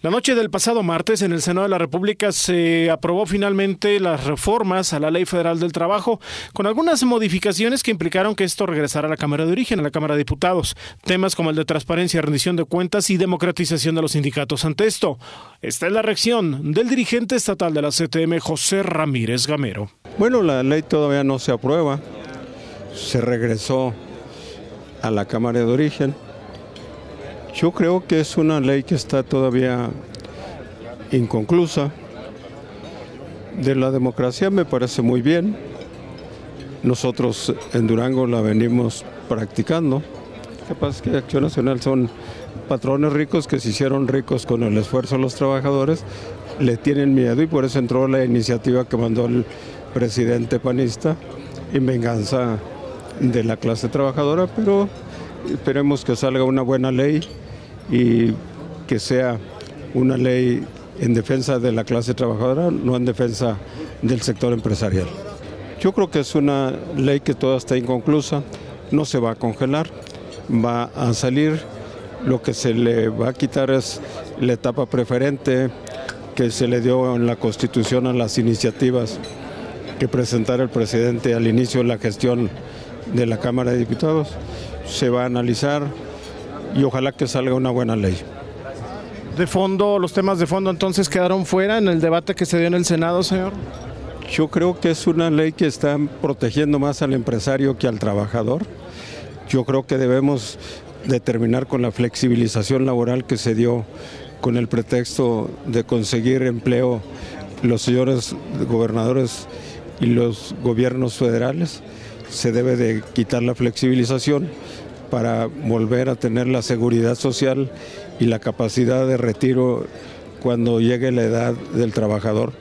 La noche del pasado martes en el Senado de la República se aprobó finalmente las reformas a la Ley Federal del Trabajo, con algunas modificaciones que implicaron que esto regresara a la Cámara de Origen, a la Cámara de Diputados. Temas como el de transparencia, rendición de cuentas y democratización de los sindicatos. Ante esto, esta es la reacción del dirigente estatal de la CTM, José Ramírez Gamero. Bueno, la ley todavía no se aprueba. Se regresó a la Cámara de Origen yo creo que es una ley que está todavía inconclusa. De la democracia me parece muy bien. Nosotros en Durango la venimos practicando. Lo que pasa es que Acción Nacional son patrones ricos que se hicieron ricos con el esfuerzo de los trabajadores, le tienen miedo y por eso entró la iniciativa que mandó el presidente panista en venganza de la clase trabajadora, pero esperemos que salga una buena ley y que sea una ley en defensa de la clase trabajadora, no en defensa del sector empresarial. Yo creo que es una ley que toda está inconclusa, no se va a congelar, va a salir, lo que se le va a quitar es la etapa preferente que se le dio en la Constitución a las iniciativas que presentara el presidente al inicio de la gestión de la Cámara de Diputados. Se va a analizar, y ojalá que salga una buena ley. De fondo, los temas de fondo entonces quedaron fuera en el debate que se dio en el Senado, señor. Yo creo que es una ley que está protegiendo más al empresario que al trabajador. Yo creo que debemos determinar con la flexibilización laboral que se dio con el pretexto de conseguir empleo los señores gobernadores y los gobiernos federales. Se debe de quitar la flexibilización para volver a tener la seguridad social y la capacidad de retiro cuando llegue la edad del trabajador